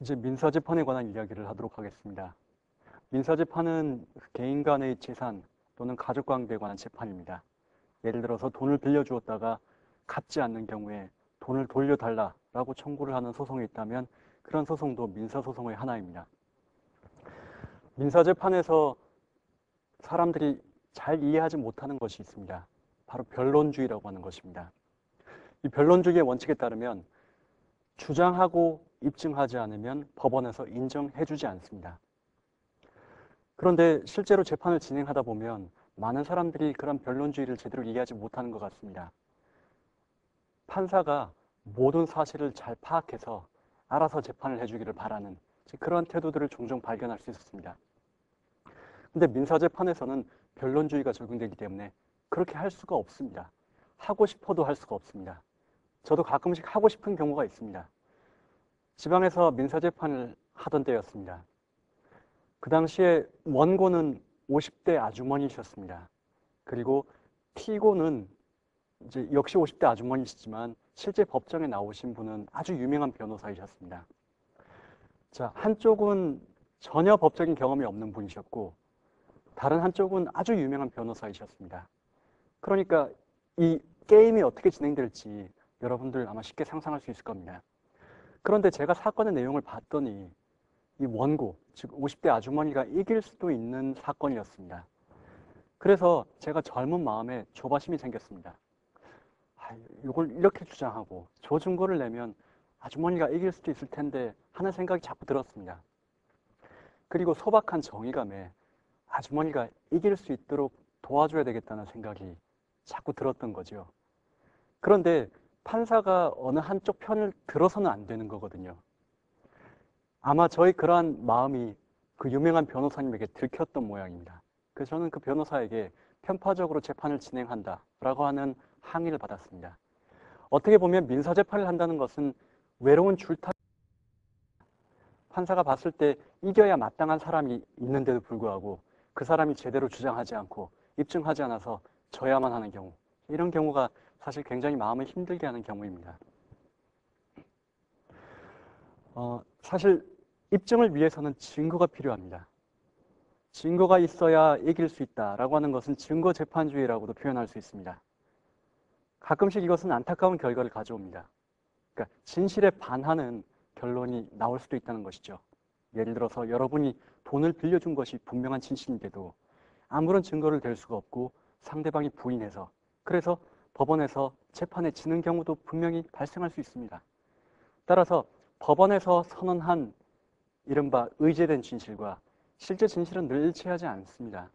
이제 민사재판에 관한 이야기를 하도록 하겠습니다. 민사재판은 개인 간의 재산 또는 가족관계에 관한 재판입니다. 예를 들어서 돈을 빌려주었다가 갚지 않는 경우에 돈을 돌려달라라고 청구를 하는 소송이 있다면 그런 소송도 민사소송의 하나입니다. 민사재판에서 사람들이 잘 이해하지 못하는 것이 있습니다. 바로 변론주의라고 하는 것입니다. 이 변론주의의 원칙에 따르면 주장하고 입증하지 않으면 법원에서 인정해주지 않습니다. 그런데 실제로 재판을 진행하다 보면 많은 사람들이 그런 변론주의를 제대로 이해하지 못하는 것 같습니다. 판사가 모든 사실을 잘 파악해서 알아서 재판을 해주기를 바라는 그런 태도들을 종종 발견할 수 있었습니다. 근데 민사재판에서는 변론주의가 적용되기 때문에 그렇게 할 수가 없습니다. 하고 싶어도 할 수가 없습니다. 저도 가끔씩 하고 싶은 경우가 있습니다. 지방에서 민사재판을 하던 때였습니다. 그 당시에 원고는 50대 아주머니셨습니다. 그리고 피고는 이제 역시 50대 아주머니시지만 실제 법정에 나오신 분은 아주 유명한 변호사이셨습니다. 자, 한쪽은 전혀 법적인 경험이 없는 분이셨고 다른 한쪽은 아주 유명한 변호사이셨습니다. 그러니까 이 게임이 어떻게 진행될지 여러분들 아마 쉽게 상상할 수 있을 겁니다. 그런데 제가 사건의 내용을 봤더니 이 원고, 즉 50대 아주머니가 이길 수도 있는 사건이었습니다. 그래서 제가 젊은 마음에 조바심이 생겼습니다. 아, 이걸 이렇게 주장하고 저 증거를 내면 아주머니가 이길 수도 있을 텐데 하는 생각이 자꾸 들었습니다. 그리고 소박한 정의감에 아주머니가 이길 수 있도록 도와줘야 되겠다는 생각이 자꾸 들었던 거죠. 그런데 판사가 어느 한쪽 편을 들어서는 안 되는 거거든요. 아마 저의 그러한 마음이 그 유명한 변호사님에게 들켰던 모양입니다. 그래서 저는 그 변호사에게 편파적으로 재판을 진행한다 라고 하는 항의를 받았습니다. 어떻게 보면 민사재판을 한다는 것은 외로운 줄타 판사가 봤을 때 이겨야 마땅한 사람이 있는데도 불구하고 그 사람이 제대로 주장하지 않고 입증하지 않아서 져야만 하는 경우 이런 경우가 사실 굉장히 마음을 힘들게 하는 경우입니다. 어, 사실 입증을 위해서는 증거가 필요합니다. 증거가 있어야 이길 수 있다라고 하는 것은 증거 재판주의라고도 표현할 수 있습니다. 가끔씩 이것은 안타까운 결과를 가져옵니다. 그러니까 진실에 반하는 결론이 나올 수도 있다는 것이죠. 예를 들어서 여러분이 돈을 빌려준 것이 분명한 진실인데도 아무런 증거를 댈 수가 없고 상대방이 부인해서 그래서 법원에서 재판에 지는 경우도 분명히 발생할 수 있습니다. 따라서 법원에서 선언한 이른바 의제된 진실과 실제 진실은 늘 일치하지 않습니다.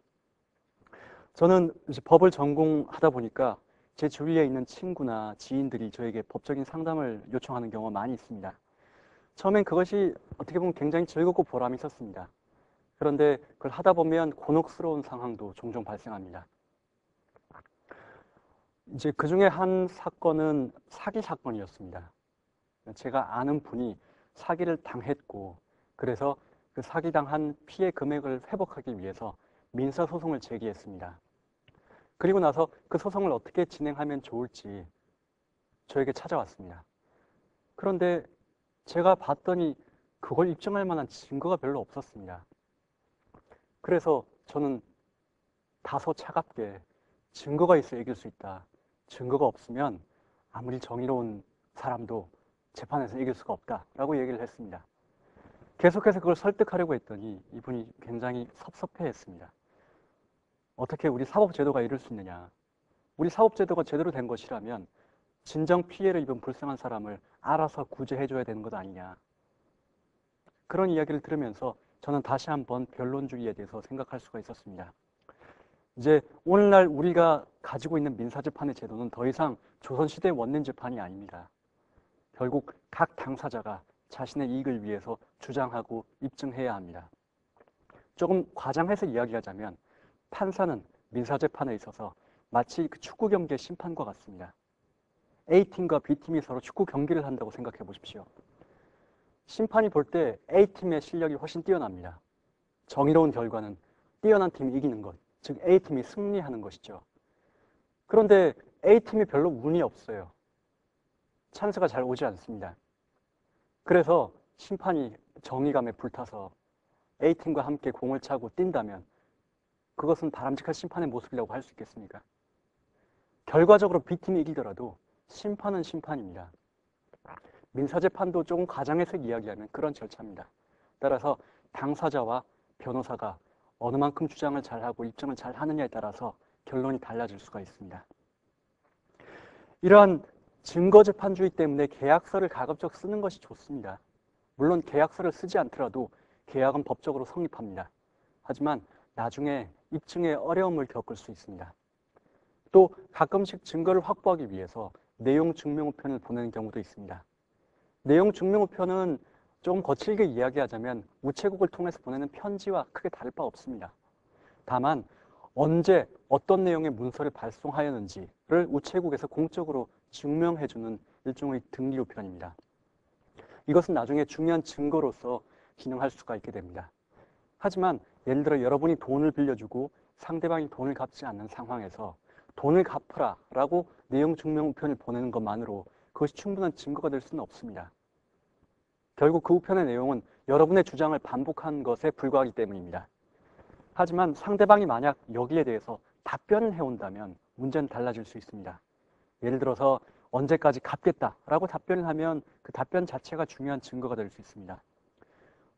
저는 법을 전공하다 보니까 제 주위에 있는 친구나 지인들이 저에게 법적인 상담을 요청하는 경우가 많이 있습니다. 처음엔 그것이 어떻게 보면 굉장히 즐겁고 보람이 있었습니다. 그런데 그걸 하다 보면 곤혹스러운 상황도 종종 발생합니다. 이제 그 중에 한 사건은 사기 사건이었습니다. 제가 아는 분이 사기를 당했고 그래서 그 사기당한 피해 금액을 회복하기 위해서 민사 소송을 제기했습니다. 그리고 나서 그 소송을 어떻게 진행하면 좋을지 저에게 찾아왔습니다. 그런데 제가 봤더니 그걸 입증할 만한 증거가 별로 없었습니다. 그래서 저는 다소 차갑게 증거가 있어 이길 수 있다. 증거가 없으면 아무리 정의로운 사람도 재판에서 이길 수가 없다라고 얘기를 했습니다. 계속해서 그걸 설득하려고 했더니 이분이 굉장히 섭섭해 했습니다. 어떻게 우리 사법제도가 이럴 수 있느냐. 우리 사법제도가 제대로 된 것이라면 진정 피해를 입은 불쌍한 사람을 알아서 구제해줘야 되는 것 아니냐. 그런 이야기를 들으면서 저는 다시 한번 변론주의에 대해서 생각할 수가 있었습니다. 이제 오늘날 우리가 가지고 있는 민사재판의 제도는 더 이상 조선시대 원룸재판이 아닙니다. 결국 각 당사자가 자신의 이익을 위해서 주장하고 입증해야 합니다. 조금 과장해서 이야기하자면 판사는 민사재판에 있어서 마치 그 축구 경기의 심판과 같습니다. A팀과 B팀이 서로 축구 경기를 한다고 생각해 보십시오. 심판이 볼 때 A팀의 실력이 훨씬 뛰어납니다. 정의로운 결과는 뛰어난 팀이 이기는 것. 즉 A팀이 승리하는 것이죠. 그런데 A팀이 별로 운이 없어요. 찬스가 잘 오지 않습니다. 그래서 심판이 정의감에 불타서 A팀과 함께 공을 차고 뛴다면 그것은 바람직한 심판의 모습이라고 할 수 있겠습니까? 결과적으로 B팀이 이기더라도 심판은 심판입니다. 민사재판도 조금 가정해서 이야기하면 그런 절차입니다. 따라서 당사자와 변호사가 어느 만큼 주장을 잘하고 입증을 잘 하느냐에 따라서 결론이 달라질 수가 있습니다. 이러한 증거재판주의 때문에 계약서를 가급적 쓰는 것이 좋습니다. 물론 계약서를 쓰지 않더라도 계약은 법적으로 성립합니다. 하지만 나중에 입증에 어려움을 겪을 수 있습니다. 또 가끔씩 증거를 확보하기 위해서 내용 증명우편을 보내는 경우도 있습니다. 내용 증명우편은 좀 거칠게 이야기하자면 우체국을 통해서 보내는 편지와 크게 다를 바 없습니다. 다만 언제 어떤 내용의 문서를 발송하였는지를 우체국에서 공적으로 증명해주는 일종의 등기우편입니다. 이것은 나중에 중요한 증거로서 기능할 수가 있게 됩니다. 하지만 예를 들어 여러분이 돈을 빌려주고 상대방이 돈을 갚지 않는 상황에서 돈을 갚으라 라고 내용 증명 우편을 보내는 것만으로 그것이 충분한 증거가 될 수는 없습니다. 결국 그 우편의 내용은 여러분의 주장을 반복한 것에 불과하기 때문입니다. 하지만 상대방이 만약 여기에 대해서 답변을 해온다면 문제는 달라질 수 있습니다. 예를 들어서 언제까지 갚겠다라고 답변을 하면 그 답변 자체가 중요한 증거가 될 수 있습니다.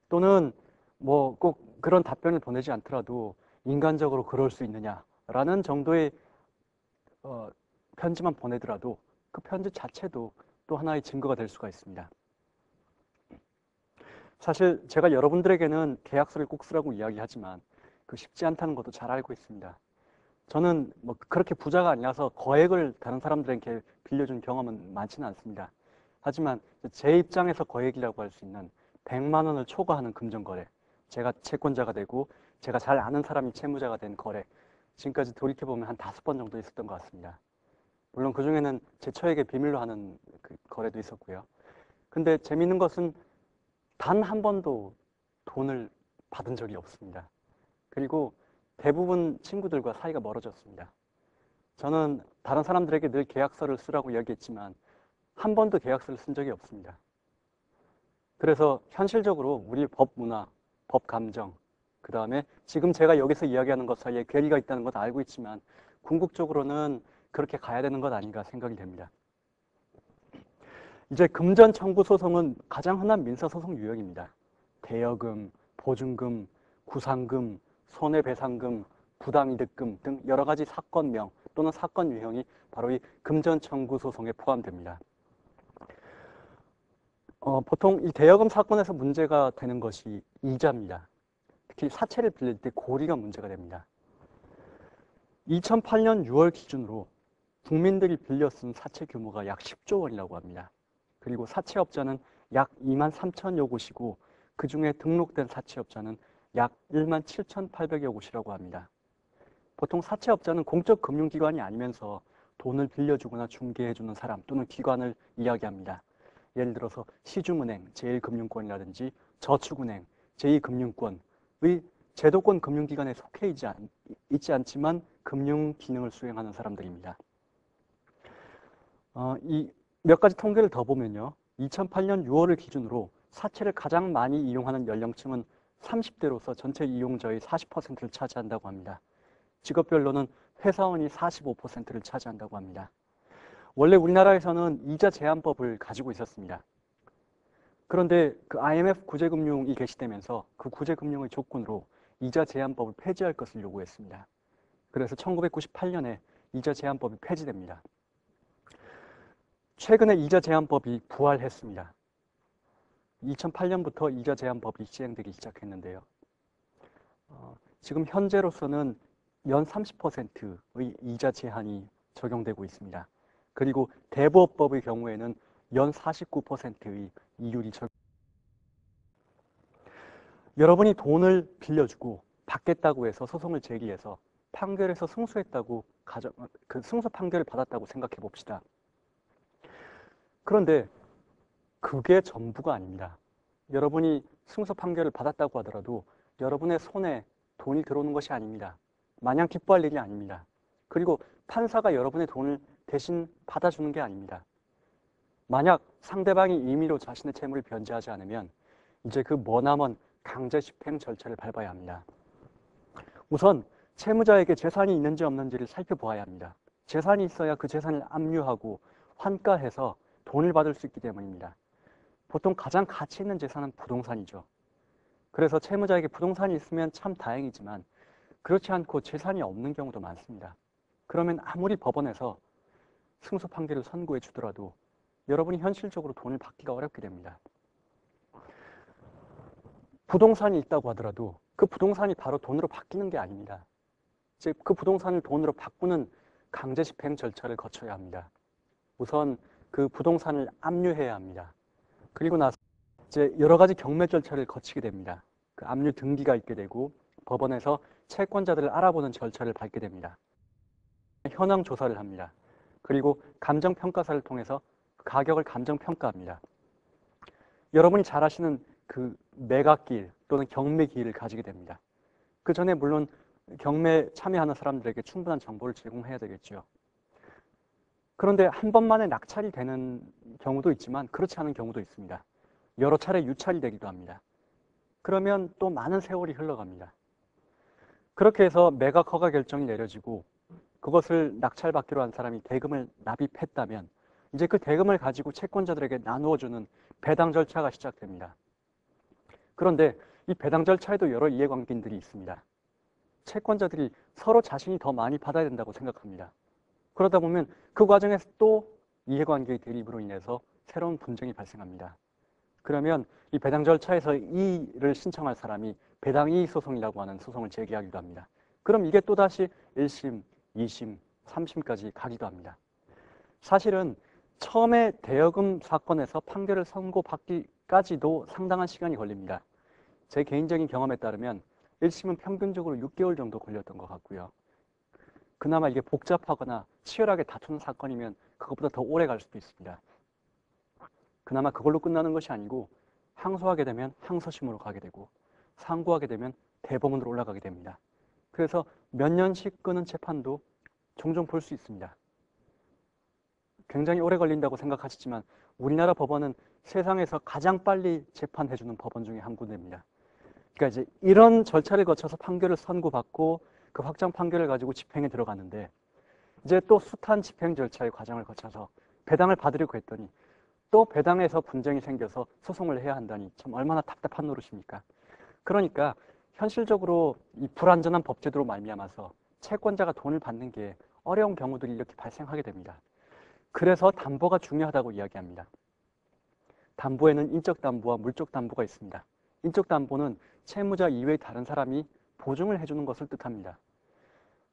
또는 뭐 꼭 그런 답변을 보내지 않더라도 인간적으로 그럴 수 있느냐라는 정도의 어, 편지만 보내더라도 그 편지 자체도 또 하나의 증거가 될 수가 있습니다. 사실 제가 여러분들에게는 계약서를 꼭 쓰라고 이야기하지만 그 쉽지 않다는 것도 잘 알고 있습니다. 저는 뭐 그렇게 부자가 아니라서 거액을 다른 사람들에게 빌려준 경험은 많지는 않습니다. 하지만 제 입장에서 거액이라고 할 수 있는 100만 원을 초과하는 금전거래, 제가 채권자가 되고 제가 잘 아는 사람이 채무자가 된 거래, 지금까지 돌이켜보면 한 다섯 번 정도 있었던 것 같습니다. 물론 그 중에는 제 처에게 비밀로 하는 그 거래도 있었고요. 근데 재밌는 것은 단 한 번도 돈을 받은 적이 없습니다. 그리고 대부분 친구들과 사이가 멀어졌습니다. 저는 다른 사람들에게 늘 계약서를 쓰라고 이야기했지만 한 번도 계약서를 쓴 적이 없습니다. 그래서 현실적으로 우리 법 문화, 법 감정, 그 다음에 지금 제가 여기서 이야기하는 것 사이에 괴리가 있다는 것 알고 있지만 궁극적으로는 그렇게 가야 되는 것 아닌가 생각이 됩니다. 이제 금전 청구 소송은 가장 흔한 민사 소송 유형입니다. 대여금, 보증금, 구상금, 손해배상금, 부당이득금 등 여러 가지 사건명 또는 사건 유형이 바로 이 금전 청구 소송에 포함됩니다. 어, 보통 이 대여금 사건에서 문제가 되는 것이 이자입니다. 특히 사채를 빌릴 때 고리가 문제가 됩니다. 2008년 6월 기준으로 국민들이 빌려 쓴 사채 규모가 약 10조 원이라고 합니다. 그리고 사채업자는 약 2만 3천여 곳이고 그 중에 등록된 사채업자는 약 1만 7,800여 곳이라고 합니다. 보통 사채업자는 공적 금융기관이 아니면서 돈을 빌려주거나 중개해주는 사람 또는 기관을 이야기합니다. 예를 들어서 시중은행, 제1금융권이라든지 저축은행, 제2금융권의 제도권 금융기관에 속해 있지, 않, 있지 않지만 금융 기능을 수행하는 사람들입니다. 어, 이 몇 가지 통계를 더 보면요. 2008년 6월을 기준으로 사채를 가장 많이 이용하는 연령층은 30대로서 전체 이용자의 40%를 차지한다고 합니다. 직업별로는 회사원이 45%를 차지한다고 합니다. 원래 우리나라에서는 이자 제한법을 가지고 있었습니다. 그런데 그 IMF 구제금융이 개시되면서 그 구제금융의 조건으로 이자 제한법을 폐지할 것을 요구했습니다. 그래서 1998년에 이자 제한법이 폐지됩니다. 최근에 이자 제한법이 부활했습니다. 2008년부터 이자 제한법이 시행되기 시작했는데요. 어, 지금 현재로서는 연 30%의 이자 제한이 적용되고 있습니다. 그리고 대부업법의 경우에는 연 49%의 이율이 적 여러분이 돈을 빌려주고 받겠다고 해서 소송을 제기해서 판결에서 승소했다고 가정 그 승소 판결을 받았다고 생각해 봅시다. 그런데 그게 전부가 아닙니다. 여러분이 승소 판결을 받았다고 하더라도 여러분의 손에 돈이 들어오는 것이 아닙니다. 마냥 기뻐할 일이 아닙니다. 그리고 판사가 여러분의 돈을 대신 받아주는 게 아닙니다. 만약 상대방이 임의로 자신의 채무를 변제하지 않으면 이제 그 머나먼 강제 집행 절차를 밟아야 합니다. 우선 채무자에게 재산이 있는지 없는지를 살펴보아야 합니다. 재산이 있어야 그 재산을 압류하고 환가해서 돈을 받을 수 있기 때문입니다. 보통 가장 가치 있는 재산은 부동산이죠. 그래서 채무자에게 부동산이 있으면 참 다행이지만 그렇지 않고 재산이 없는 경우도 많습니다. 그러면 아무리 법원에서 승소 판결을 선고해 주더라도 여러분이 현실적으로 돈을 받기가 어렵게 됩니다. 부동산이 있다고 하더라도 그 부동산이 바로 돈으로 바뀌는 게 아닙니다. 이제 그 부동산을 돈으로 바꾸는 강제 집행 절차를 거쳐야 합니다. 우선 그 부동산을 압류해야 합니다. 그리고 나서 이제 여러 가지 경매 절차를 거치게 됩니다. 그 압류 등기가 있게 되고 법원에서 채권자들을 알아보는 절차를 밟게 됩니다. 현황 조사를 합니다. 그리고 감정 평가사를 통해서 가격을 감정 평가합니다. 여러분이 잘 아시는 그 매각길 또는 경매기일을 가지게 됩니다. 그 전에 물론 경매 참여하는 사람들에게 충분한 정보를 제공해야 되겠죠. 그런데 한 번만에 낙찰이 되는 경우도 있지만 그렇지 않은 경우도 있습니다. 여러 차례 유찰이 되기도 합니다. 그러면 또 많은 세월이 흘러갑니다. 그렇게 해서 매각 허가 결정이 내려지고 그것을 낙찰받기로 한 사람이 대금을 납입했다면 이제 그 대금을 가지고 채권자들에게 나누어주는 배당 절차가 시작됩니다. 그런데 이 배당 절차에도 여러 이해관계인들이 있습니다. 채권자들이 서로 자신이 더 많이 받아야 된다고 생각합니다. 그러다 보면 그 과정에서 또 이해관계의 대립으로 인해서 새로운 분쟁이 발생합니다. 그러면 이 배당 절차에서 이의를 신청할 사람이 배당 이의 소송이라고 하는 소송을 제기하기도 합니다. 그럼 이게 또다시 1심, 2심, 3심까지 가기도 합니다. 사실은 처음에 대여금 사건에서 판결을 선고받기까지도 상당한 시간이 걸립니다. 제 개인적인 경험에 따르면 1심은 평균적으로 6개월 정도 걸렸던 것 같고요. 그나마 이게 복잡하거나 치열하게 다투는 사건이면 그것보다 더 오래 갈 수도 있습니다. 그나마 그걸로 끝나는 것이 아니고 항소하게 되면 항소심으로 가게 되고 상고하게 되면 대법원으로 올라가게 됩니다. 그래서 몇 년씩 끄는 재판도 종종 볼 수 있습니다. 굉장히 오래 걸린다고 생각하시지만 우리나라 법원은 세상에서 가장 빨리 재판해주는 법원 중에 한 군데입니다. 그러니까 이제 이런 절차를 거쳐서 판결을 선고받고 그 확정 판결을 가지고 집행에 들어갔는데 이제 또 숱한 집행 절차의 과정을 거쳐서 배당을 받으려고 했더니 또 배당에서 분쟁이 생겨서 소송을 해야 한다니 참 얼마나 답답한 노릇입니까? 그러니까 현실적으로 이 불완전한 법제도로 말미암아서 채권자가 돈을 받는 게 어려운 경우들이 이렇게 발생하게 됩니다. 그래서 담보가 중요하다고 이야기합니다. 담보에는 인적 담보와 물적 담보가 있습니다. 인적 담보는 채무자 이외의 다른 사람이 보증을 해주는 것을 뜻합니다.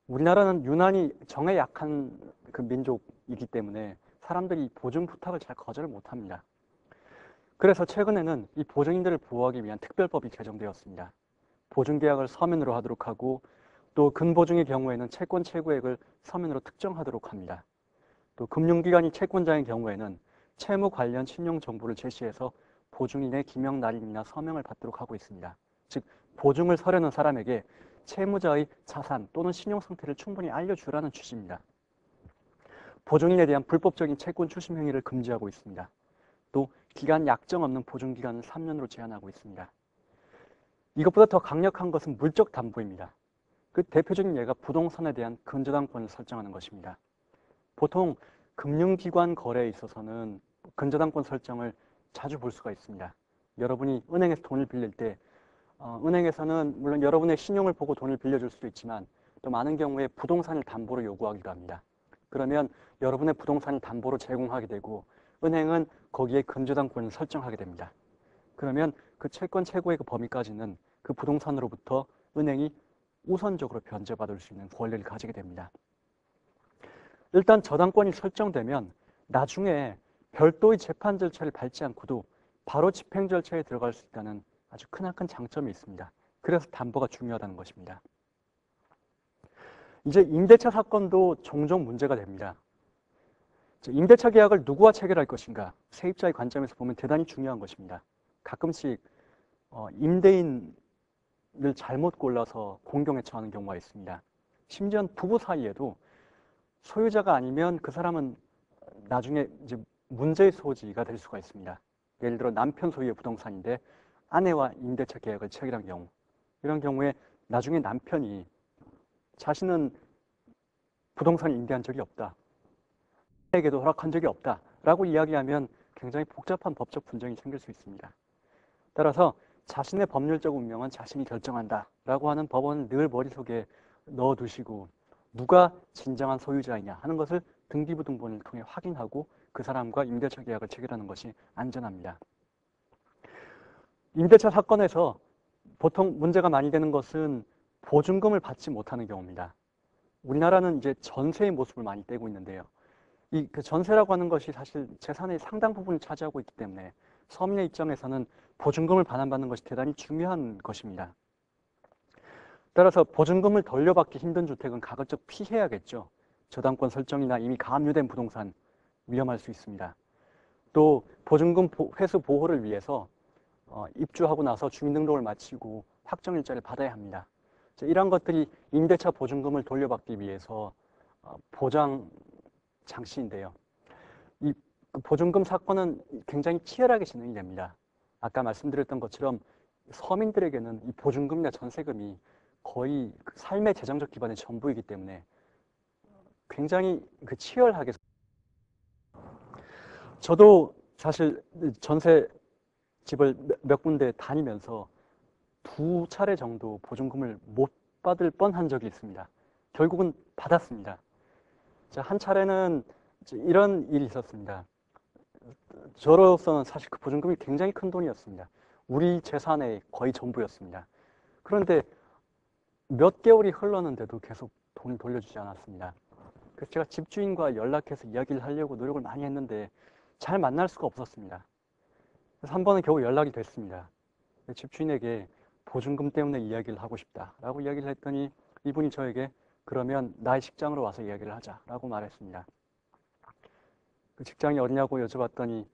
우리나라는 유난히 정에 약한 그 민족이기 때문에 사람들이 보증 부탁을 잘 거절을 못합니다. 그래서 최근에는 이 보증인들을 보호하기 위한 특별법이 개정되었습니다. 보증계약을 서면으로 하도록 하고 또 근보증의 경우에는 채권 최고액을 서면으로 특정하도록 합니다. 또 금융기관이 채권자인 경우에는 채무 관련 신용 정보를 제시해서 보증인의 기명 날인이나 서명을 받도록 하고 있습니다. 즉 보증을 서려는 사람에게 채무자의 자산 또는 신용 상태를 충분히 알려주라는 취지입니다. 보증인에 대한 불법적인 채권 추심 행위를 금지하고 있습니다. 또 기간 약정 없는 보증 기간을 3년으로 제한하고 있습니다. 이것보다 더 강력한 것은 물적 담보입니다. 그 대표적인 예가 부동산에 대한 근저당권을 설정하는 것입니다. 보통 금융기관 거래에 있어서는 근저당권 설정을 자주 볼 수가 있습니다. 여러분이 은행에서 돈을 빌릴 때 어, 은행에서는 물론 여러분의 신용을 보고 돈을 빌려줄 수도 있지만 또 많은 경우에 부동산을 담보로 요구하기도 합니다. 그러면 여러분의 부동산을 담보로 제공하게 되고 은행은 거기에 근저당권을 설정하게 됩니다. 그러면 그 채권 최고의 그 범위까지는 그 부동산으로부터 은행이 우선적으로 변제받을 수 있는 권리를 가지게 됩니다. 일단 저당권이 설정되면 나중에 별도의 재판 절차를 밟지 않고도 바로 집행 절차에 들어갈 수 있다는 아주 크나큰 장점이 있습니다. 그래서 담보가 중요하다는 것입니다. 이제 임대차 사건도 종종 문제가 됩니다. 임대차 계약을 누구와 체결할 것인가 세입자의 관점에서 보면 대단히 중요한 것입니다. 가끔씩 어, 임대인을 잘못 골라서 공경에 처하는 경우가 있습니다. 심지어 부부 사이에도 소유자가 아니면 그 사람은 나중에 이제 문제의 소지가 될 수가 있습니다. 예를 들어 남편 소유의 부동산인데 아내와 임대차 계약을 체결한 경우 이런 경우에 나중에 남편이 자신은 부동산을 임대한 적이 없다. 에게도 허락한 적이 없다 라고 이야기하면 굉장히 복잡한 법적 분쟁이 생길 수 있습니다. 따라서 자신의 법률적 운명은 자신이 결정한다 라고 하는 법원을 늘 머릿속에 넣어두시고 누가 진정한 소유자이냐 하는 것을 등기부등본을 통해 확인하고 그 사람과 임대차 계약을 체결하는 것이 안전합니다. 임대차 사건에서 보통 문제가 많이 되는 것은 보증금을 받지 못하는 경우입니다. 우리나라는 이제 전세의 모습을 많이 떼고 있는데요. 이 그 전세라고 하는 것이 사실 재산의 상당 부분을 차지하고 있기 때문에 서민의 입장에서는 보증금을 반환받는 것이 대단히 중요한 것입니다. 따라서 보증금을 돌려받기 힘든 주택은 가급적 피해야겠죠. 저당권 설정이나 이미 가압류된 부동산 위험할 수 있습니다. 또 보증금 회수 보호를 위해서 어, 입주하고 나서 주민등록을 마치고 확정 일자를 받아야 합니다. 이런 것들이 임대차 보증금을 돌려받기 위해서 어, 보장 장치인데요. 이 보증금 사건은 굉장히 치열하게 진행이 됩니다. 아까 말씀드렸던 것처럼 서민들에게는 이 보증금이나 전세금이 거의 그 삶의 재정적 기반의 전부이기 때문에 굉장히 그 치열하게 저도 사실 전세 집을 몇 군데 다니면서 두 차례 정도 보증금을 못 받을 뻔한 적이 있습니다. 결국은 받았습니다. 한 차례는 이런 일이 있었습니다. 저로서는 사실 그 보증금이 굉장히 큰 돈이었습니다. 우리 재산의 거의 전부였습니다. 그런데 몇 개월이 흘렀는데도 계속 돈을 돌려주지 않았습니다. 그래서 제가 집주인과 연락해서 이야기를 하려고 노력을 많이 했는데 잘 만날 수가 없었습니다. 그래서 한 번은 겨우 연락이 됐습니다. 집주인에게 보증금 때문에 이야기를 하고 싶다라고 이야기를 했더니 이분이 저에게 그러면 나의 직장으로 와서 이야기를 하자라고 말했습니다. 그 직장이 어디냐고 여쭤봤더니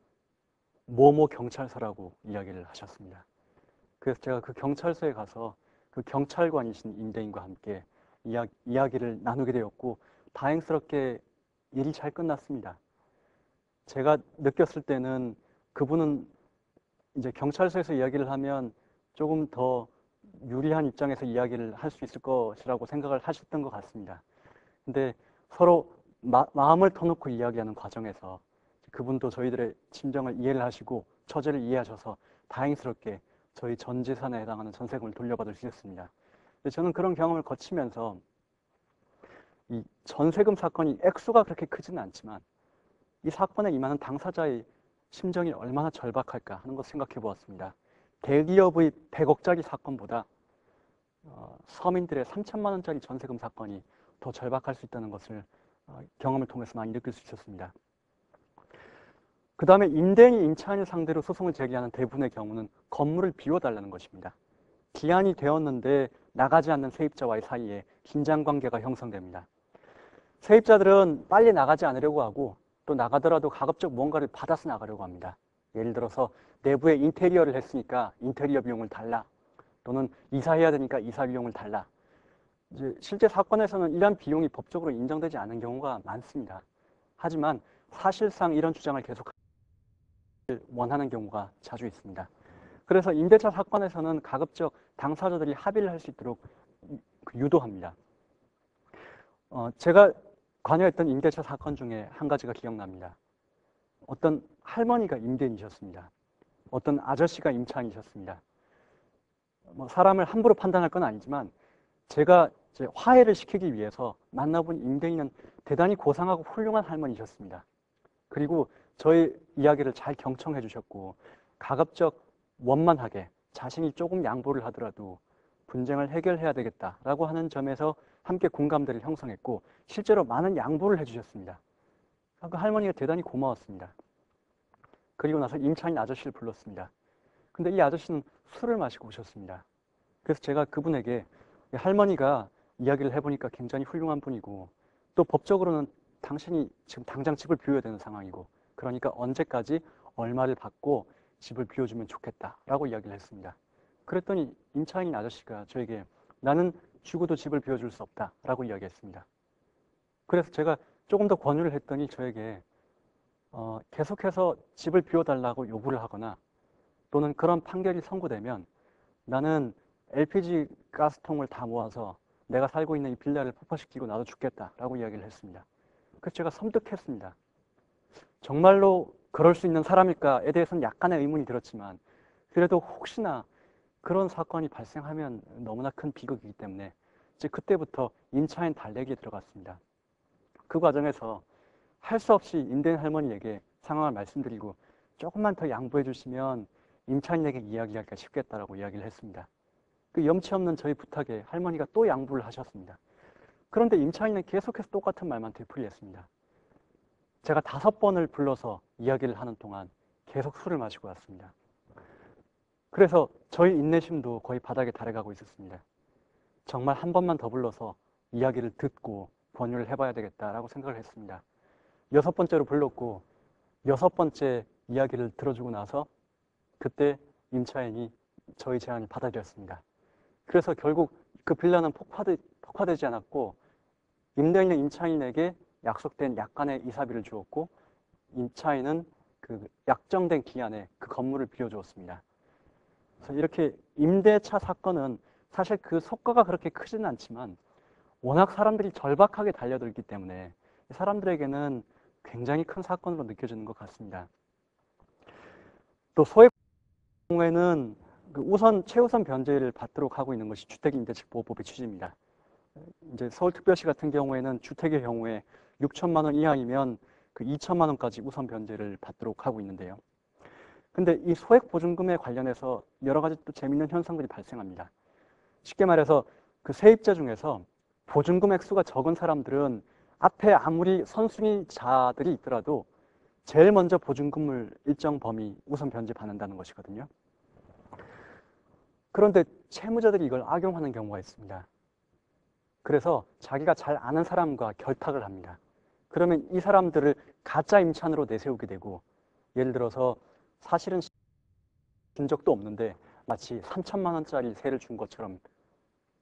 모모 경찰서라고 이야기를 하셨습니다. 그래서 제가 그 경찰서에 가서 그 경찰관이신 임대인과 함께 이야, 이야기를 나누게 되었고 다행스럽게 일이 잘 끝났습니다. 제가 느꼈을 때는 그분은 이제 경찰서에서 이야기를 하면 조금 더 유리한 입장에서 이야기를 할 수 있을 것이라고 생각을 하셨던 것 같습니다. 근데 서로 마, 음을 터놓고 이야기하는 과정에서 그분도 저희들의 심정을 이해를 하시고 처제를 이해하셔서 다행스럽게 저희 전 재산에 해당하는 전세금을 돌려받을 수 있었습니다. 저는 그런 경험을 거치면서 이 전세금 사건이 액수가 그렇게 크지는 않지만 이 사건에 임하는 당사자의 심정이 얼마나 절박할까 하는 것을 생각해 보았습니다. 대기업의 100억짜리 사건보다 어, 서민들의 3천만 원짜리 전세금 사건이 더 절박할 수 있다는 것을 어, 경험을 통해서 많이 느낄 수 있었습니다. 그 다음에 임대인이 임차인을 상대로 소송을 제기하는 대부분의 경우는 건물을 비워달라는 것입니다. 기한이 되었는데 나가지 않는 세입자와의 사이에 긴장 관계가 형성됩니다. 세입자들은 빨리 나가지 않으려고 하고 또 나가더라도 가급적 뭔가를 받아서 나가려고 합니다. 예를 들어서 내부에 인테리어를 했으니까 인테리어 비용을 달라. 또는 이사해야 되니까 이사 비용을 달라. 이제 실제 사건에서는 이러한 비용이 법적으로 인정되지 않은 경우가 많습니다. 하지만 사실상 이런 주장을 계속 원하는 경우가 자주 있습니다. 그래서 임대차 사건에서는 가급적 당사자들이 합의를 할 수 있도록 유도합니다. 어, 제가 관여했던 임대차 사건 중에 한 가지가 기억납니다. 어떤 할머니가 임대인이셨습니다. 어떤 아저씨가 임차인이셨습니다. 뭐 사람을 함부로 판단할 건 아니지만 제가 화해를 시키기 위해서 만나본 임대인은 대단히 고상하고 훌륭한 할머니셨습니다. 그리고 저의 이야기를 잘 경청해 주셨고 가급적 원만하게 자신이 조금 양보를 하더라도 분쟁을 해결해야 되겠다라고 하는 점에서 함께 공감대를 형성했고 실제로 많은 양보를 해주셨습니다. 그 할머니가 대단히 고마웠습니다. 그리고 나서 임차인 아저씨를 불렀습니다. 근데 이 아저씨는 술을 마시고 오셨습니다. 그래서 제가 그분에게 할머니가 이야기를 해보니까 굉장히 훌륭한 분이고 또 법적으로는 당신이 지금 당장 집을 비워야 되는 상황이고 그러니까 언제까지 얼마를 받고 집을 비워주면 좋겠다라고 이야기를 했습니다. 그랬더니 임차인 아저씨가 저에게 나는 죽어도 집을 비워줄 수 없다라고 이야기했습니다. 그래서 제가 조금 더 권유를 했더니 저에게 어, 계속해서 집을 비워달라고 요구를 하거나 또는 그런 판결이 선고되면 나는 LPG 가스통을 다 모아서 내가 살고 있는 이 빌라를 폭파시키고 나도 죽겠다라고 이야기를 했습니다. 그래서 제가 섬뜩했습니다. 정말로 그럴 수 있는 사람일까에 대해서는 약간의 의문이 들었지만 그래도 혹시나 그런 사건이 발생하면 너무나 큰 비극이기 때문에 이제 그때부터 임차인 달래기에 들어갔습니다. 그 과정에서 할 수 없이 임대인 할머니에게 상황을 말씀드리고 조금만 더 양보해 주시면 임차인에게 이야기하기가 쉽겠다라고 이야기를 했습니다. 그 염치 없는 저희 부탁에 할머니가 또 양보를 하셨습니다. 그런데 임차인은 계속해서 똑같은 말만 되풀이했습니다. 제가 다섯 번을 불러서 이야기를 하는 동안 계속 술을 마시고 왔습니다. 그래서 저희 인내심도 거의 바닥에 달해가고 있었습니다. 정말 한 번만 더 불러서 이야기를 듣고 권유를 해봐야 되겠다라고 생각을 했습니다. 여섯 번째로 불렀고 여섯 번째 이야기를 들어주고 나서 그때 임차인이 저희 제안을 받아들였습니다. 그래서 결국 그 빌라는 폭파되, 폭파되지 않았고 임대인은 임차인에게 약속된 약간의 이사비를 주었고 임차인은 그 약정된 기한에 그 건물을 빌려주었습니다. 이렇게 임대차 사건은 사실 그 속가가 그렇게 크지는 않지만 워낙 사람들이 절박하게 달려들기 때문에 사람들에게는 굉장히 큰 사건으로 느껴지는 것 같습니다. 또 소액 경우에는 그 우선 최우선 변제를 받도록 하고 있는 것이 주택임대차보호법의 취지입니다. 이제 서울특별시 같은 경우에는 주택의 경우에 6천만 원 이하이면 그 2천만 원까지 우선 변제를 받도록 하고 있는데요. 근데 이 소액 보증금에 관련해서 여러 가지 또 재밌는 현상들이 발생합니다. 쉽게 말해서 그 세입자 중에서 보증금 액수가 적은 사람들은 앞에 아무리 선순위자들이 있더라도 제일 먼저 보증금을 일정 범위 우선 변제 받는다는 것이거든요. 그런데 채무자들이 이걸 악용하는 경우가 있습니다. 그래서 자기가 잘 아는 사람과 결탁을 합니다. 그러면 이 사람들을 가짜 임차인으로 내세우게 되고 예를 들어서 사실은 준 적도 없는데 마치 3천만 원짜리 세를 준 것처럼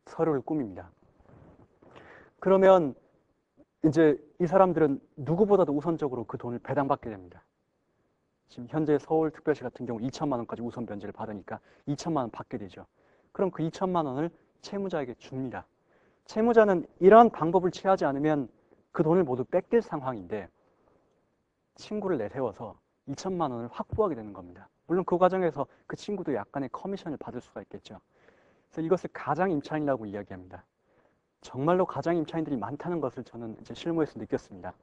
서류를 꾸밉니다. 그러면 이제 이 사람들은 누구보다도 우선적으로 그 돈을 배당받게 됩니다. 지금 현재 서울특별시 같은 경우 2천만 원까지 우선 변제를 받으니까 2천만 원 받게 되죠. 그럼 그 2천만 원을 채무자에게 줍니다. 채무자는 이러한 방법을 취하지 않으면 그 돈을 모두 뺏길 상황인데 친구를 내세워서 2천만 원을 확보하게 되는 겁니다. 물론 그 과정에서 그 친구도 약간의 커미션을 받을 수가 있겠죠. 그래서 이것을 가장 임차인이라고 이야기합니다. 정말로 가장 임차인들이 많다는 것을 저는 이제 실무에서 느꼈습니다.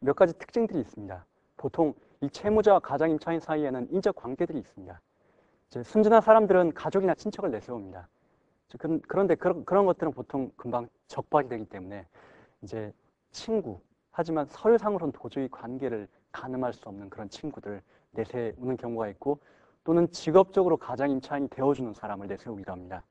몇 가지 특징들이 있습니다. 보통 이 채무자와 가장 임차인 사이에는 인적 관계들이 있습니다. 순진한 사람들은 가족이나 친척을 내세웁니다. 그런데 그런, 그런 것들은 보통 금방 적발이 되기 때문에 이제 친구, 하지만 서류상으로는 도저히 관계를 가늠할 수 없는 그런 친구들 내세우는 경우가 있고 또는 직업적으로 가장 임차인이 되어주는 사람을 내세우기도 합니다.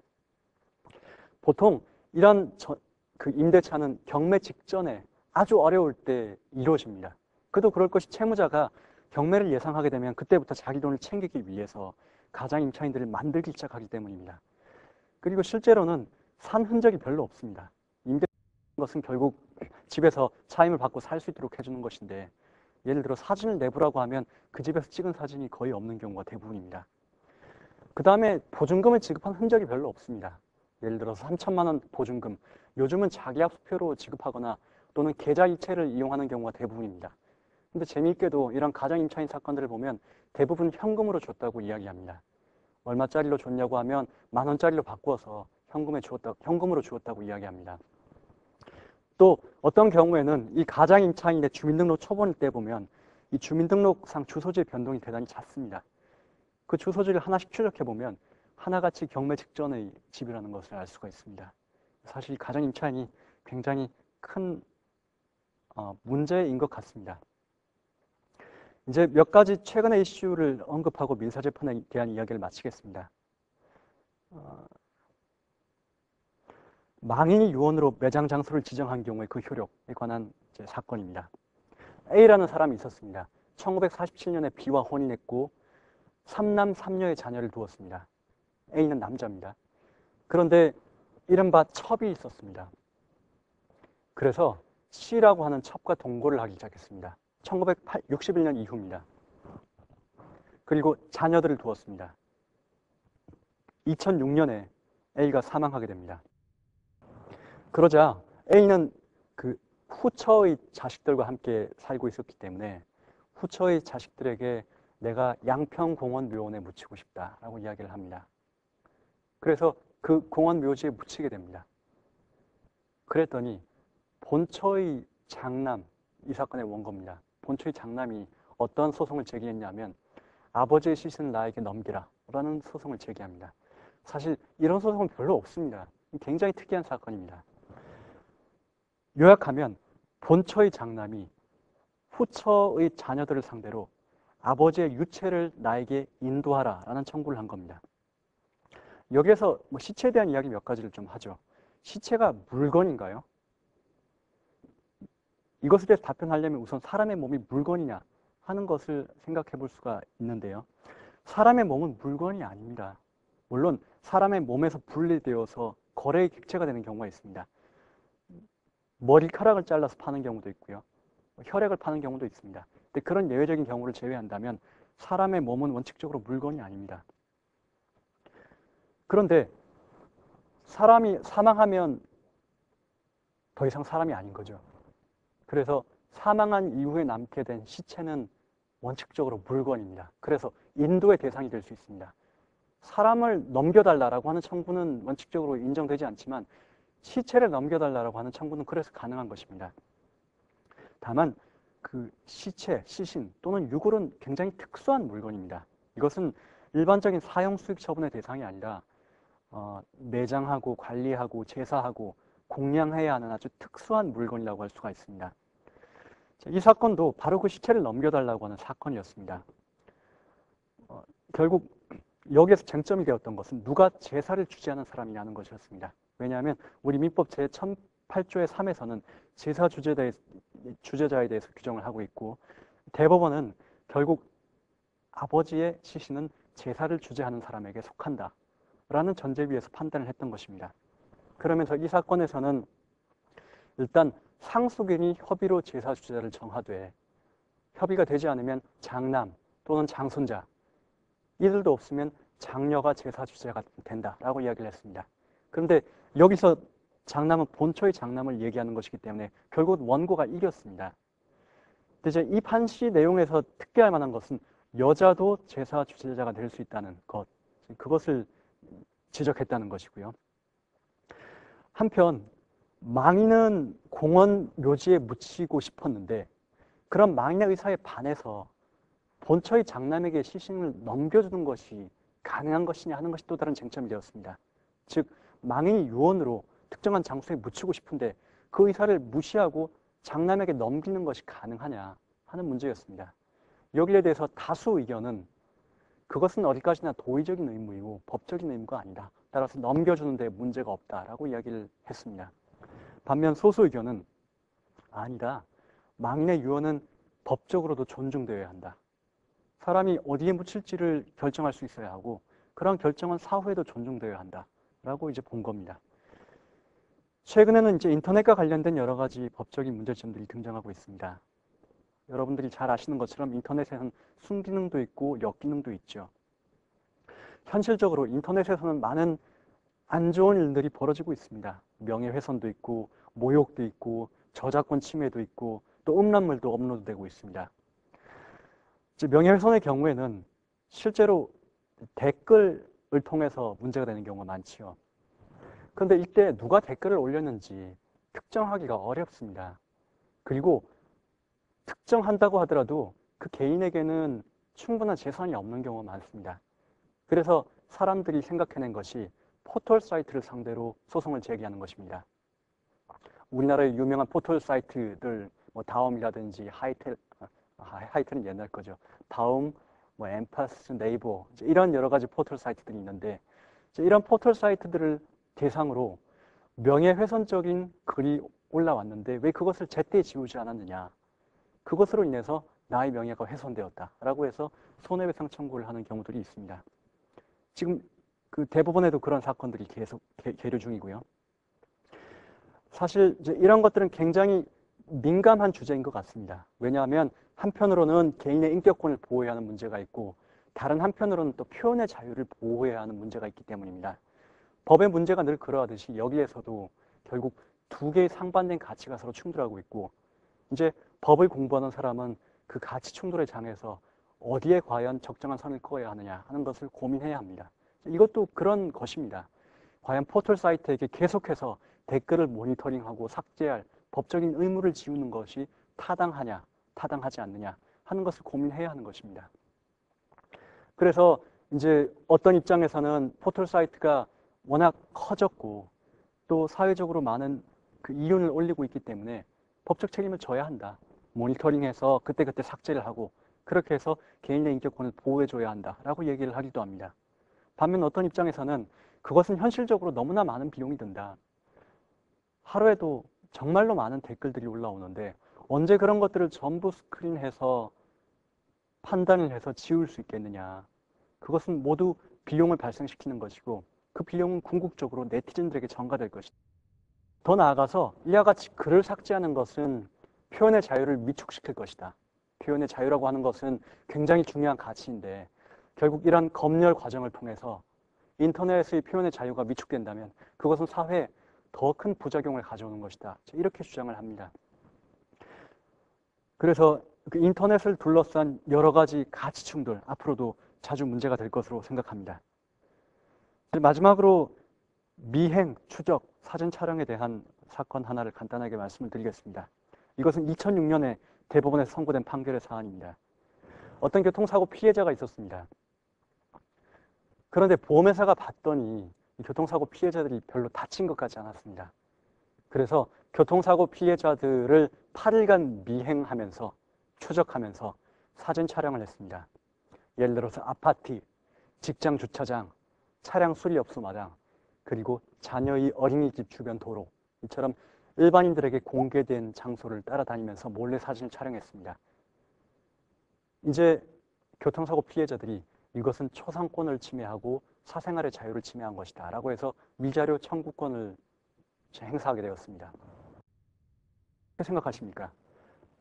보통 이런 저, 그 임대차는 경매 직전에 아주 어려울 때 이루어집니다. 그도 그럴 것이 채무자가 경매를 예상하게 되면 그때부터 자기 돈을 챙기기 위해서 가장 임차인들을 만들기 시작하기 때문입니다. 그리고 실제로는 산 흔적이 별로 없습니다. 임대 것은 결국 집에서 차임을 받고 살 수 있도록 해주는 것인데 예를 들어 사진을 내부라고 하면 그 집에서 찍은 사진이 거의 없는 경우가 대부분입니다. 그 다음에 보증금을 지급한 흔적이 별로 없습니다. 예를 들어서 3천만 원 보증금, 요즘은 자기압수표로 지급하거나 또는 계좌 이체를 이용하는 경우가 대부분입니다. 근데 재미있게도 이런 가정임차인 사건들을 보면 대부분 현금으로 줬다고 이야기합니다. 얼마짜리로 줬냐고 하면 만 원짜리로 바꾸어서 현금에 주었다, 현금으로 주었다고 이야기합니다. 또 어떤 경우에는 이 가장 임차인의 주민등록 초본일 때 보면 이 주민등록상 주소지의 변동이 대단히 잦습니다. 그 주소지를 하나씩 추적해 보면 하나같이 경매 직전의 집이라는 것을 알 수가 있습니다. 사실 가정임차인이 굉장히 큰 어, 문제인 것 같습니다. 이제 몇 가지 최근의 이슈를 언급하고 민사재판에 대한 이야기를 마치겠습니다. 어, 망인이 유언으로 매장 장소를 지정한 경우의 그 효력에 관한 사건입니다. A라는 사람이 있었습니다. 1947년에 B와 혼인했고 3남 3녀의 자녀를 두었습니다. A는 남자입니다. 그런데 이른바 첩이 있었습니다. 그래서 C라고 하는 첩과 동거를 하기 시작했습니다. 1961년 이후입니다. 그리고 자녀들을 두었습니다. 2006년에 A가 사망하게 됩니다. 그러자 A는 그 후처의 자식들과 함께 살고 있었기 때문에 후처의 자식들에게 내가 양평공원 묘원에 묻히고 싶다라고 이야기를 합니다. 그래서 그 공원 묘지에 묻히게 됩니다. 그랬더니 본처의 장남, 이 사건의 원고입니다. 본처의 장남이 어떤 소송을 제기했냐면 아버지의 시신을 나에게 넘기라 라는 소송을 제기합니다. 사실 이런 소송은 별로 없습니다. 굉장히 특이한 사건입니다. 요약하면 본처의 장남이 후처의 자녀들을 상대로 아버지의 유체를 나에게 인도하라 라는 청구를 한 겁니다. 여기에서 뭐 시체에 대한 이야기 몇 가지를 좀 하죠. 시체가 물건인가요? 이것에 대해서 답변하려면 우선 사람의 몸이 물건이냐 하는 것을 생각해 볼 수가 있는데요. 사람의 몸은 물건이 아닙니다. 물론 사람의 몸에서 분리되어서 거래의 객체가 되는 경우가 있습니다. 머리카락을 잘라서 파는 경우도 있고요. 혈액을 파는 경우도 있습니다. 근데 그런 예외적인 경우를 제외한다면 사람의 몸은 원칙적으로 물건이 아닙니다. 그런데 사람이 사망하면 더 이상 사람이 아닌 거죠. 그래서 사망한 이후에 남게 된 시체는 원칙적으로 물건입니다. 그래서 인도의 대상이 될 수 있습니다. 사람을 넘겨달라고 하는 청구는 원칙적으로 인정되지 않지만 시체를 넘겨달라고 하는 청구는 그래서 가능한 것입니다. 다만 그 시체, 시신 또는 유골은 굉장히 특수한 물건입니다. 이것은 일반적인 사형 수익 처분의 대상이 아니라 어, 매장하고 관리하고 제사하고 공양해야 하는 아주 특수한 물건이라고 할 수가 있습니다. 이 사건도 바로 그 시체를 넘겨달라고 하는 사건이었습니다. 어, 결국 여기에서 쟁점이 되었던 것은 누가 제사를 주재하는 사람이냐는 것이었습니다. 왜냐하면 우리 민법 제 1008조의 3에서는 제사 주재자에, 주재자에 대해서 규정을 하고 있고 대법원은 결국 아버지의 시신은 제사를 주재하는 사람에게 속한다. 라는 전제 위에서 판단을 했던 것입니다. 그러면서 이 사건에서는 일단 상속인이 협의로 제사 주자를 정하되 협의가 되지 않으면 장남 또는 장손자 이들도 없으면 장녀가 제사 주자가 된다라고 이야기를 했습니다. 그런데 여기서 장남은 본초의 장남을 얘기하는 것이기 때문에 결국 원고가 이겼습니다. 이제 이 판시 내용에서 특별할 만한 것은 여자도 제사 주제자가 될 수 있다는 것. 그것을 지적했다는 것이고요. 한편 망인은 공원 묘지에 묻히고 싶었는데 그런 망인의 의사에 반해서 본처의 장남에게 시신을 넘겨주는 것이 가능한 것이냐 하는 것이 또 다른 쟁점이 되었습니다. 즉 망인이 유언으로 특정한 장소에 묻히고 싶은데 그 의사를 무시하고 장남에게 넘기는 것이 가능하냐 하는 문제였습니다. 여기에 대해서 다수 의견은 그것은 어디까지나 도의적인 의무이고 법적인 의무가 아니다. 따라서 넘겨주는데 문제가 없다라고 이야기를 했습니다. 반면 소수 의견은 아니다. 막내 유언은 법적으로도 존중되어야 한다. 사람이 어디에 묻힐지를 결정할 수 있어야 하고 그런 결정은 사후에도 존중되어야 한다 라고 이제 본 겁니다. 최근에는 이제 인터넷과 관련된 여러 가지 법적인 문제점들이 등장하고 있습니다. 여러분들이 잘 아시는 것처럼 인터넷에는 순기능도 있고 역기능도 있죠. 현실적으로 인터넷에서는 많은 안 좋은 일들이 벌어지고 있습니다. 명예훼손도 있고 모욕도 있고 저작권 침해도 있고 또 음란물도 업로드되고 있습니다. 명예훼손의 경우에는 실제로 댓글을 통해서 문제가 되는 경우가 많지요. 그런데 이때 누가 댓글을 올렸는지 특정하기가 어렵습니다. 그리고 특정한다고 하더라도 그 개인에게는 충분한 재산이 없는 경우가 많습니다. 그래서 사람들이 생각해낸 것이 포털 사이트를 상대로 소송을 제기하는 것입니다. 우리나라의 유명한 포털 사이트들, 뭐 다음이라든지 하이텔, 아, 하이텔은 옛날 거죠. 다음, 뭐 엠파스, 네이버 이런 여러 가지 포털 사이트들이 있는데 이런 포털 사이트들을 대상으로 명예훼손적인 글이 올라왔는데 왜 그것을 제때 지우지 않았느냐. 그것으로 인해서 나의 명예가 훼손되었다라고 해서 손해배상 청구를 하는 경우들이 있습니다. 지금 그 대법원에도 그런 사건들이 계속 계류 중이고요. 사실 이런 것들은 굉장히 민감한 주제인 것 같습니다. 왜냐하면 한편으로는 개인의 인격권을 보호해야 하는 문제가 있고 다른 한편으로는 또 표현의 자유를 보호해야 하는 문제가 있기 때문입니다. 법의 문제가 늘 그러하듯이 여기에서도 결국 두 개의 상반된 가치가 서로 충돌하고 있고 이제 법을 공부하는 사람은 그 가치 충돌의 장에서 어디에 과연 적정한 선을 그어야 하느냐 하는 것을 고민해야 합니다. 이것도 그런 것입니다. 과연 포털 사이트에게 계속해서 댓글을 모니터링하고 삭제할 법적인 의무를 지우는 것이 타당하냐, 타당하지 않느냐 하는 것을 고민해야 하는 것입니다. 그래서 이제 어떤 입장에서는 포털 사이트가 워낙 커졌고 또 사회적으로 많은 그 이윤을 올리고 있기 때문에 법적 책임을 져야 한다. 모니터링해서 그때그때 삭제를 하고 그렇게 해서 개인의 인격권을 보호해줘야 한다라고 얘기를 하기도 합니다. 반면 어떤 입장에서는 그것은 현실적으로 너무나 많은 비용이 든다. 하루에도 정말로 많은 댓글들이 올라오는데 언제 그런 것들을 전부 스크린해서 판단을 해서 지울 수 있겠느냐. 그것은 모두 비용을 발생시키는 것이고 그 비용은 궁극적으로 네티즌들에게 전가될 것이다. 더 나아가서 이와 같이 글을 삭제하는 것은 표현의 자유를 위축시킬 것이다. 표현의 자유라고 하는 것은 굉장히 중요한 가치인데 결국 이런 검열 과정을 통해서 인터넷의 표현의 자유가 위축된다면 그것은 사회에 더 큰 부작용을 가져오는 것이다. 이렇게 주장을 합니다. 그래서 그 인터넷을 둘러싼 여러 가지 가치 충돌 앞으로도 자주 문제가 될 것으로 생각합니다. 마지막으로 미행, 추적, 사진 촬영에 대한 사건 하나를 간단하게 말씀을 드리겠습니다. 이것은 2006년에 대법원에서 선고된 판결의 사안입니다. 어떤 교통사고 피해자가 있었습니다. 그런데 보험회사가 봤더니 교통사고 피해자들이 별로 다친 것 같지 않았습니다. 그래서 교통사고 피해자들을 8일간 미행하면서 추적하면서 사진 촬영을 했습니다. 예를 들어서 아파트, 직장 주차장, 차량 수리업소 마당, 그리고 자녀의 어린이집 주변 도로 이처럼 일반인들에게 공개된 장소를 따라다니면서 몰래 사진을 촬영했습니다. 이제 교통사고 피해자들이 이것은 초상권을 침해하고 사생활의 자유를 침해한 것이다 라고 해서 위자료 청구권을 행사하게 되었습니다. 어떻게 생각하십니까?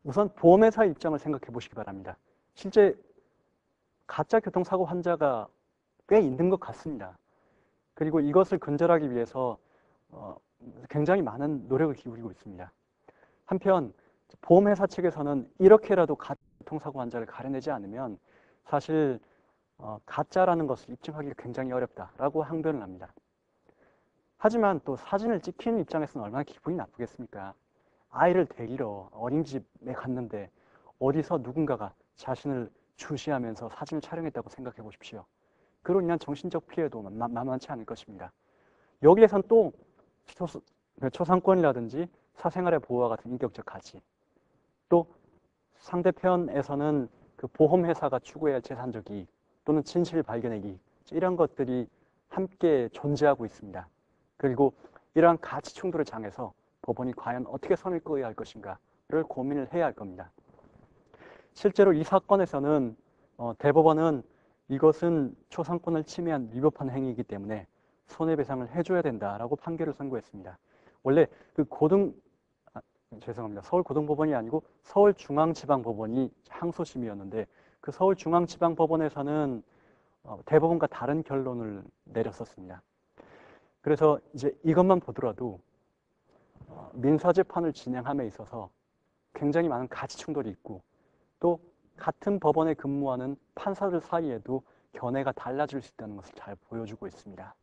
우선 보험회사 입장을 생각해 보시기 바랍니다. 실제 가짜 교통사고 환자가 꽤 있는 것 같습니다. 그리고 이것을 근절하기 위해서 어, 굉장히 많은 노력을 기울이고 있습니다. 한편 보험회사 측에서는 이렇게라도 교통사고 환자를 가려내지 않으면 사실 어, 가짜라는 것을 입증하기가 굉장히 어렵다라고 항변을 합니다. 하지만 또 사진을 찍히는 입장에서는 얼마나 기분이 나쁘겠습니까? 아이를 데리러 어린이집에 갔는데 어디서 누군가가 자신을 주시하면서 사진을 촬영했다고 생각해 보십시오. 그로 인한 정신적 피해도 만만치 않을 것입니다. 여기에선 또 초상권이라든지 사생활의 보호와 같은 인격적 가치, 또 상대편에서는 그 보험회사가 추구해야 할 재산적 이익 또는 진실 이익 이런 것들이 함께 존재하고 있습니다. 그리고 이러한 가치 충돌을 장해서 법원이 과연 어떻게 선을 그어야 할 것인가를 고민을 해야 할 겁니다. 실제로 이 사건에서는 어, 대법원은 이것은 초상권을 침해한 위법한 행위이기 때문에 손해배상을 해줘야 된다라고 판결을 선고했습니다. 원래 그 고등 아, 죄송합니다. 서울고등법원이 아니고 서울중앙지방법원이 항소심이었는데 그 서울중앙지방법원에서는 어, 대법원과 다른 결론을 내렸었습니다. 그래서 이제 이것만 보더라도 어, 민사재판을 진행함에 있어서 굉장히 많은 가치 충돌이 있고 또 같은 법원에 근무하는 판사들 사이에도 견해가 달라질 수 있다는 것을 잘 보여주고 있습니다.